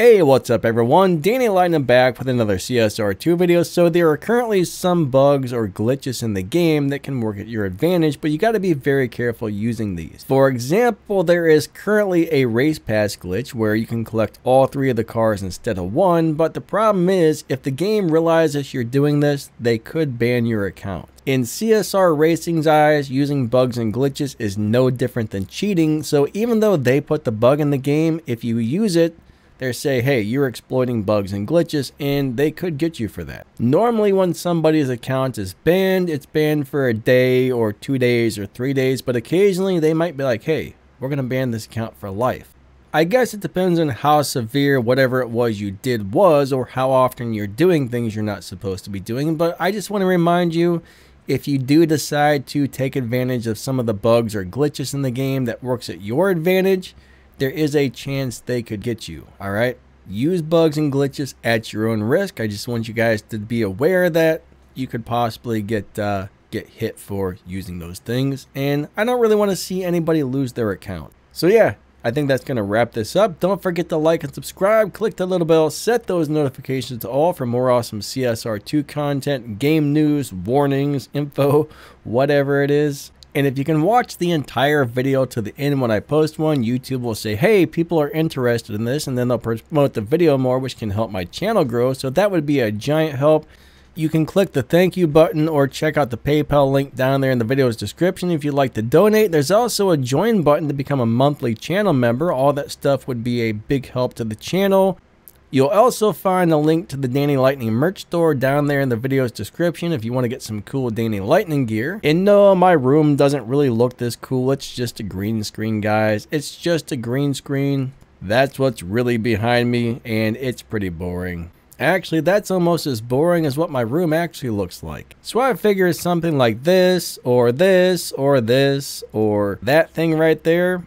Hey, what's up everyone? Danny Lightning back with another CSR2 video. So there are currently some bugs or glitches in the game that can work at your advantage, but you got to be very careful using these. For example, there is currently a race pass glitch where you can collect all three of the cars instead of one, but the problem is if the game realizes you're doing this, they could ban your account. In CSR Racing's eyes, using bugs and glitches is no different than cheating, so even though they put the bug in the game, if you use it, they say, hey, you're exploiting bugs and glitches, and they could get you for that. Normally, when somebody's account is banned, it's banned for a day or two days or three days, but occasionally they might be like, hey, we're going to ban this account for life. I guess it depends on how severe whatever it was you did was, or how often you're doing things you're not supposed to be doing, but I just want to remind you if you do decide to take advantage of some of the bugs or glitches in the game that works at your advantage, there is a chance they could get you. All right. Use bugs and glitches at your own risk. I just want you guys to be aware that you could possibly get uh, get hit for using those things. And I don't really want to see anybody lose their account. So yeah, I think that's going to wrap this up. Don't forget to like and subscribe. Click the little bell. Set those notifications to all for more awesome CSR2 content, game news, warnings, info, whatever it is. And if you can watch the entire video to the end when I post one, YouTube will say, hey, people are interested in this, and then they'll promote the video more, which can help my channel grow. So that would be a giant help. You can click the thank you button or check out the PayPal link down there in the video's description if you'd like to donate. There's also a join button to become a monthly channel member. All that stuff would be a big help to the channel. You'll also find a link to the Danny Lightning merch store down there in the video's description if you want to get some cool Danny Lightning gear. And no, my room doesn't really look this cool. It's just a green screen, guys. It's just a green screen. That's what's really behind me, and it's pretty boring. Actually, that's almost as boring as what my room actually looks like. So I figure something like this, or this, or this, or that thing right there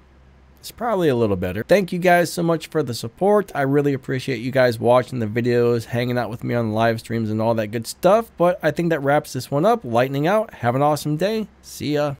it's probably a little better. Thank you guys so much for the support. I really appreciate you guys watching the videos, hanging out with me on live streams and all that good stuff. But I think that wraps this one up. Lightning out. Have an awesome day. See ya.